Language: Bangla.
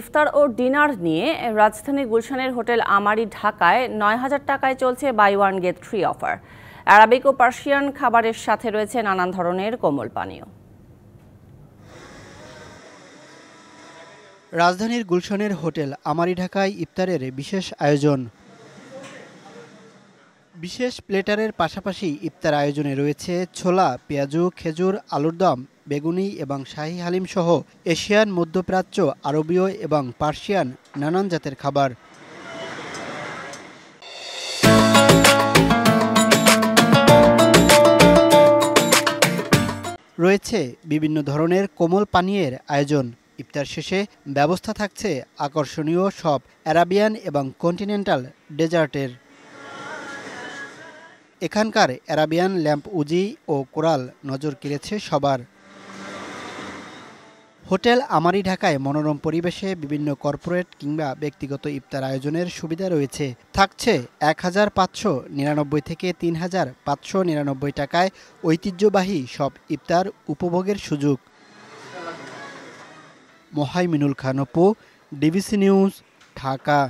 ইফতার ও ডিনার নিয়ে রাজধানী গুলশানের হোটেল আমারি ঢাকায় নয় হাজার টাকায় চলছে buy one get three offer. Arabic ও পার্সিয়ান খাবারের সাথে রয়েছে নানান ধরনের কোমল পানীয়। রাজধানীর গুলশানের হোটেল আমারি ঢাকায় ইফতারের বিশেষ আয়োজন। বিশেষ প্লেটারের পাশাপাশি ইফতার আয়োজনে রয়েছে ছোলা, পেঁয়াজু, খেজুর, আলুর দম বেগুনি এবং শাহি হালিম সহ এশিয়ান মধ্যপ্রাচ্য, আরবীয় এবং পার্সিয়ান নানান জাতের খাবার। রয়েছে বিভিন্ন ধরনের কোমল পানীয়ের আয়োজন। ইফতার শেষে ব্যবস্থা থাকছে আকর্ষণীয় সব অ্যারাবিয়ান এবং কন্টিনেন্টাল ডেজার্টের। এখানকার অ্যারাবিয়ান ল্যাম্প উজি ও কোরাল নজর কেড়েছে সবার। হোটেল আমারি ঢাকায় মনোরম পরিবেশে বিভিন্ন কর্পোরেট কিংবা ব্যক্তিগত ইফতার আয়োজনের সুবিধা রয়েছে। থাকছে এক হাজার পাঁচশো নিরানব্বই থেকে তিন হাজার পাঁচশো নিরানব্বই টাকায় ঐতিহ্যবাহী সব ইফতার উপভোগের সুযোগ। Mohaiminul Khan Apu DBC news, Dhaka.